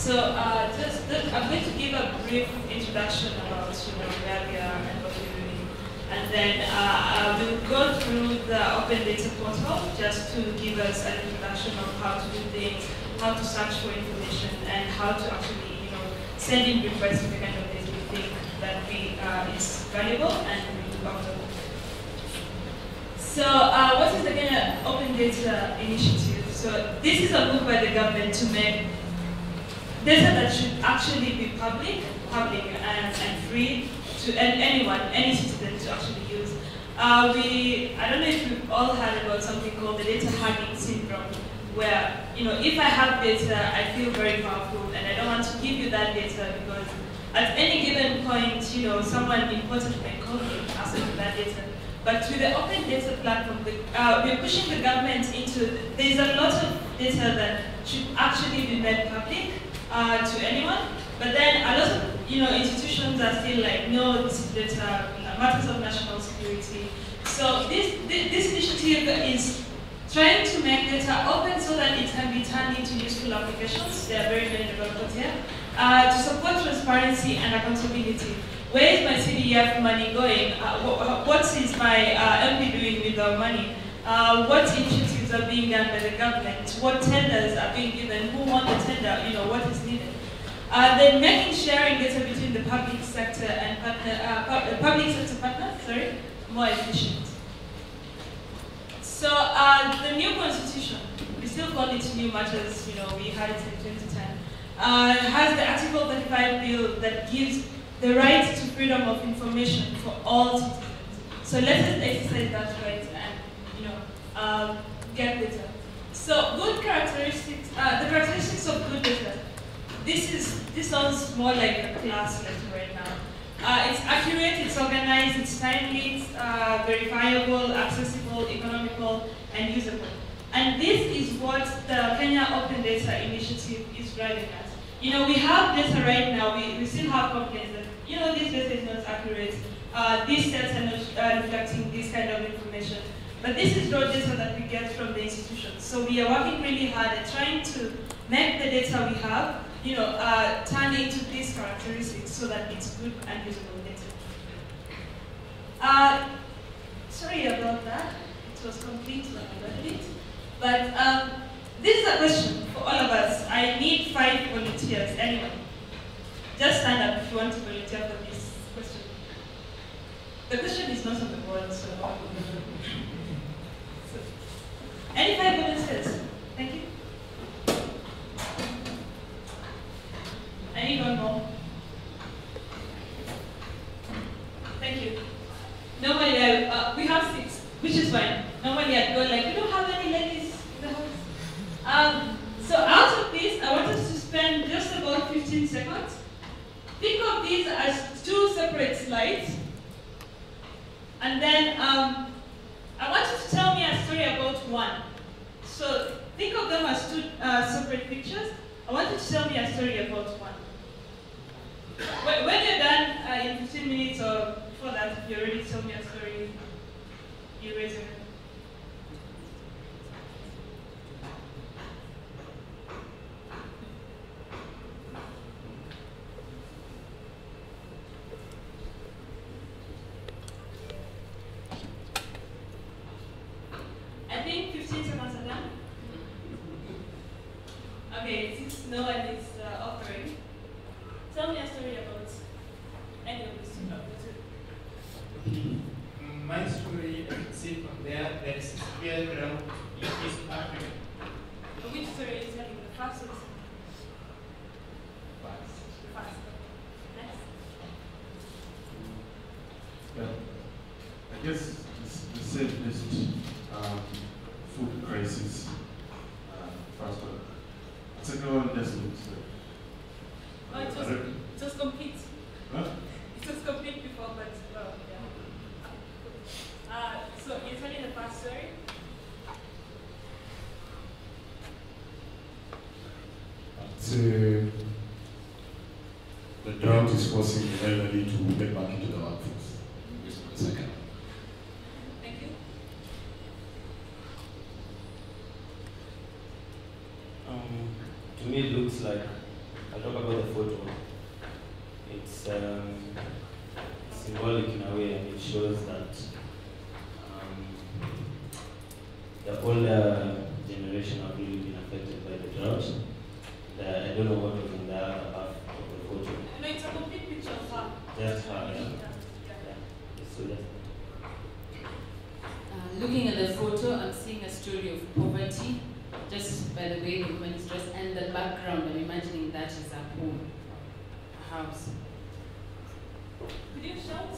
So uh, just, I'm going to give a brief introduction about you know, where we are and what we're doing. And then uh, we'll go through the Open Data Portal just to give us an introduction of how to do things, how to search for information, and how to actually you know, send in requests for the kind of data we think that we, uh, is valuable and we. So uh, what is the Kenya Open Data Initiative? So this is a move by the government to make data that should actually be public, public and, and free to anyone, any citizen to actually use. Uh, we, I don't know if you've all heard about something called the data hugging syndrome, where, you know, if I have data, I feel very powerful, and I don't want to give you that data because at any given point, you know, someone important may call me asking for that data. But with the open data platform, uh, we're pushing the government into, there's a lot of data that should actually be made public uh, to anyone, but then a lot of you know, institutions are still like, no, this is data, matters of national security. So this, this initiative is trying to make data open so that it can be turned into useful applications. There are very many developers here. Uh, to support transparency and accountability. Where is my CDF money going? Uh, what is my uh, MP doing with our money? Uh, what initiatives are being done by the government? What tenders are being given? Who won the tender? You know, what is needed? Uh, then making sharing data between the public sector and partner, uh, public sector partners, sorry, more efficient. So uh, the new constitution, we still call it new matters, you know, we had it in 2010, uh, has the Article 35 bill that gives the right to freedom of information for all citizens. So let us exercise that right um, get data. So good characteristics, uh, the characteristics of good data this is this sounds more like a class letter right now. Uh, it's accurate, it's organized, it's timely, it's uh, verifiable, accessible, economical, and usable. And this is what the Kenya Open Data Initiative is driving at. You know, we have data right now, we, we still have complaints that, you know, this data is not accurate, uh, these sets are not uh, reflecting this kind of information. But this is raw data that we get from the institutions. So we are working really hard at trying to make the data we have you know, uh, turn into these characteristics so that it's good and usable data. Uh, sorry about that. It was complete a little bit. But um, this is a question for all of us. I need five volunteers. Anyone? Just stand up if you want to volunteer for this question. The question is not on the board, so. any five volunteers? Thank you. Anyone more? Thank you. Normally, I, uh, we have six, which is fine. Normally, I'd go like, we don't have any ladies in the house. Um, so out of this, I want us to spend just about 15 seconds. Think of these as two separate slides. And then um, I want you to tell me a story about one. So think of them as two uh, separate pictures. I want you to tell me a story about one. When you're done uh, in 15 minutes or before that, if you're ready tell me a story, you raise your hand. I think 15 seconds are done. Okay, since no one is uh, offering, Tell me a story about any of these two. My story, I can see from there, there is a real ground in East Africa. Which story is telling the first one? First. First. Next. Well, I guess the, the same list, um, food crisis, uh, first one. Second one just looks like it was, it complete. Huh? It was complete before, but well, yeah. Uh, so you're telling the first story? Uh, the drought is forcing the elderly to get back into the workforce. This one second. Thank you. Um, to me, it looks like I'll talk about the photo. It's um, symbolic in a way, and it shows that um, the older generation have really been affected by the drought. The, I don't know what was in the other half of the photo. No, it's a complete picture of her. Just her, yeah. Yeah. Yeah. So Uh, looking at the photo, I'm seeing a story of poverty, just by the way the woman is dressed and the background, I'm imagining that is a home, a house. Could you shout?